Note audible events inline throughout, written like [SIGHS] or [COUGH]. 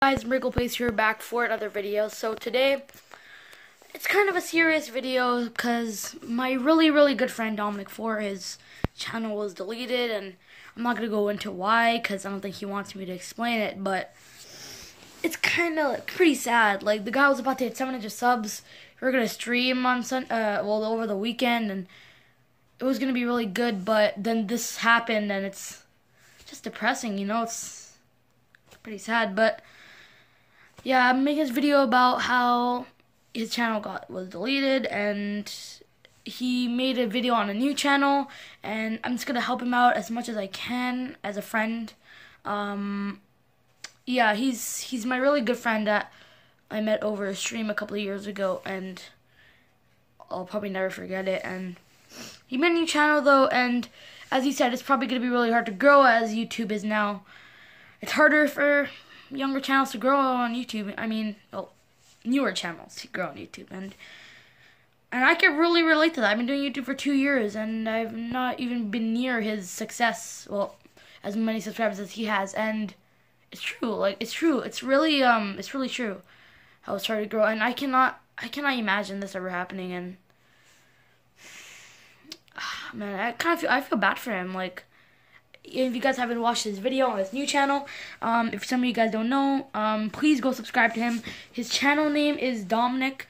guys, Miracle Place here back for another video. So today, it's kind of a serious video because my really, really good friend Dominic4, his channel was deleted and I'm not going to go into why because I don't think he wants me to explain it, but it's kind of like, pretty sad. Like, the guy was about to hit 700 subs. We were going to stream on sun uh, well, over the weekend and it was going to be really good, but then this happened and it's just depressing, you know? It's pretty sad, but yeah, I'm making this video about how his channel got was deleted and he made a video on a new channel and I'm just gonna help him out as much as I can as a friend. Um, yeah, he's he's my really good friend that I met over a stream a couple of years ago and I'll probably never forget it and he made a new channel though and as he said it's probably gonna be really hard to grow as YouTube is now. It's harder for younger channels to grow on YouTube. I mean, oh, newer channels to grow on YouTube, and and I can really relate to that. I've been doing YouTube for two years, and I've not even been near his success. Well, as many subscribers as he has, and it's true. Like it's true. It's really um, it's really true. How it started to grow, and I cannot, I cannot imagine this ever happening. And [SIGHS] man, I kind of feel, I feel bad for him. Like if you guys haven't watched his video on his new channel, um, if some of you guys don't know, um, please go subscribe to him. His channel name is Dominic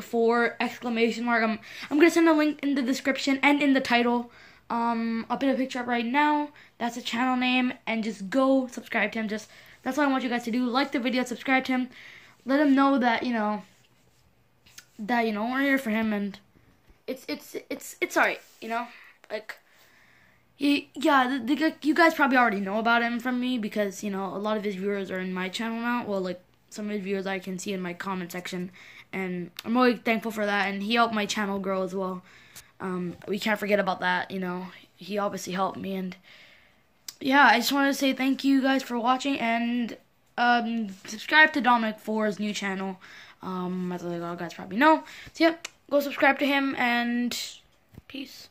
for exclamation mark. I'm, I'm gonna send a link in the description and in the title. Um, I'll put a picture up right now. That's a channel name, and just go subscribe to him. Just that's what I want you guys to do. Like the video, subscribe to him. Let him know that you know that you know we're here for him, and it's it's it's it's alright. You know, like he, yeah, the, the, you guys probably already know about him from me because, you know, a lot of his viewers are in my channel now. Well, like, some of his viewers I can see in my comment section. And I'm really thankful for that. And he helped my channel grow as well. Um, we can't forget about that, you know. He obviously helped me. And, yeah, I just wanted to say thank you guys for watching. And, um, subscribe to Dominic4's new channel. Um, as of guys probably know. So, yeah, go subscribe to him. And, peace.